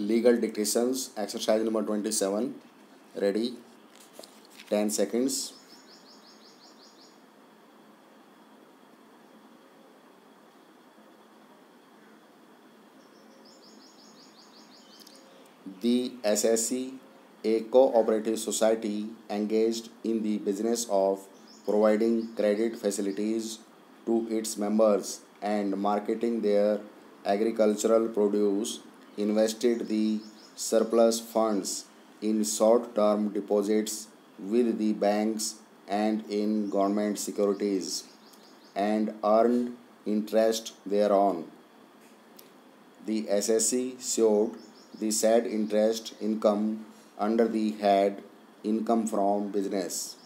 legal dictations exercise number 27 ready? 10 seconds. The ssc a cooperative society engaged in the business of providing credit facilities to its members and marketing their agricultural produce invested the surplus funds in short term deposits with the banks and in government securities and earned interest thereon. The SSC showed the said interest income under the head income from business,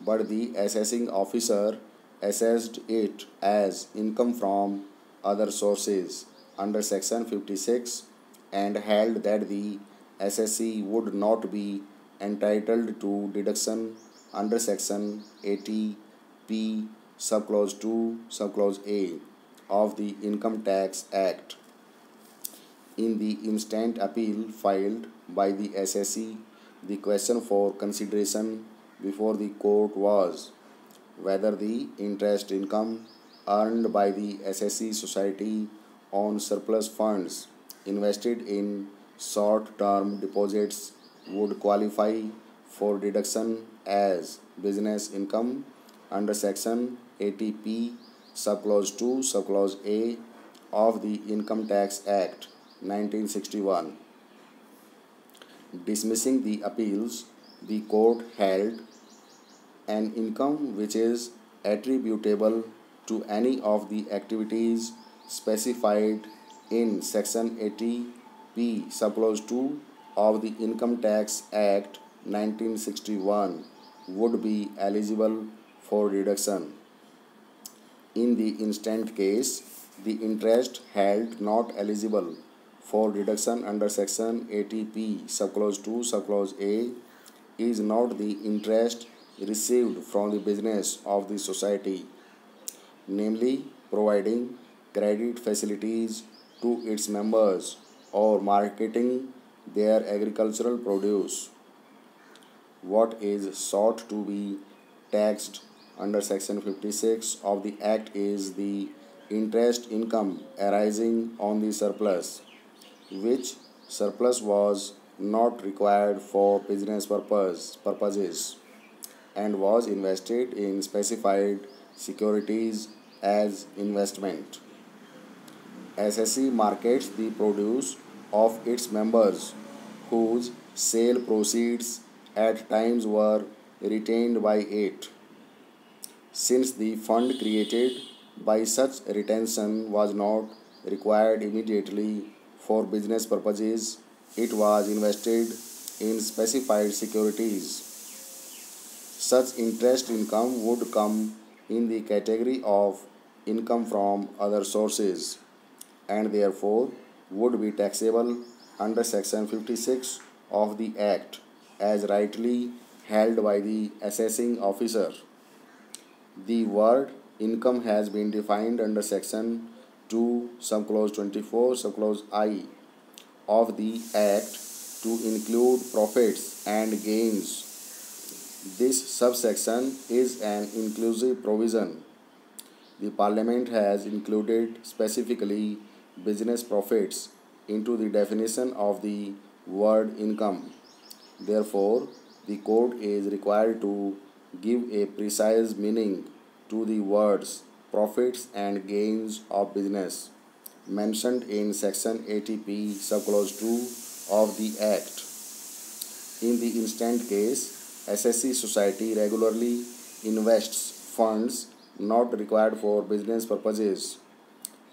but the assessing officer assessed it as income from other sources under section 56 and held that the SSC would not be entitled to deduction under section 80 P subclause 2 subclause A of the Income Tax Act. In the instant appeal filed by the SSC, the question for consideration before the court was whether the interest income earned by the SSC society on surplus funds invested in short term deposits would qualify for deduction as business income under section 80p subclause 2 subclause A of the Income Tax Act 1961 dismissing the appeals the court held an income which is attributable to any of the activities specified in section 80p subclause 2 of the income tax act 1961 would be eligible for reduction. In the instant case the interest held not eligible for reduction under section 80p subclause 2 subclause a is not the interest received from the business of the society namely providing credit facilities to its members or marketing their agricultural produce. What is sought to be taxed under section 56 of the act is the interest income arising on the surplus which surplus was not required for business purpose purposes and was invested in specified securities as investment. SSC markets the produce of its members whose sale proceeds at times were retained by it. Since the fund created by such retention was not required immediately for business purposes, it was invested in specified securities. Such interest income would come in the category of income from other sources and therefore would be taxable under section 56 of the act as rightly held by the assessing officer. The word income has been defined under section 2 subclause 24 subclause i of the act to include profits and gains. This subsection is an inclusive provision. The parliament has included specifically business profits into the definition of the word income. Therefore, the court is required to give a precise meaning to the words profits and gains of business mentioned in section 80p subclause 2 of the act. In the instant case, SSC society regularly invests funds not required for business purposes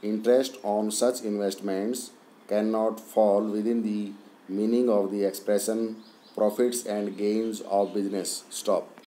Interest on such investments cannot fall within the meaning of the expression profits and gains of business. Stop.